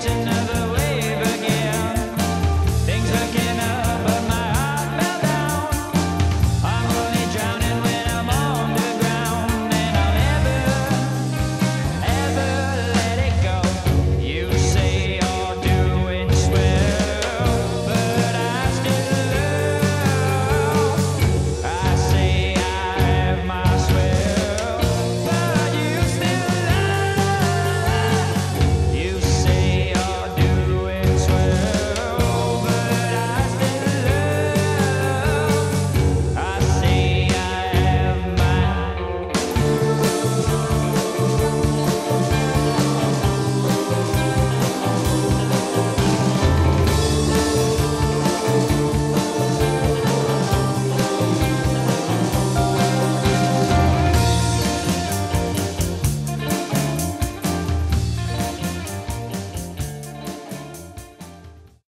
to know.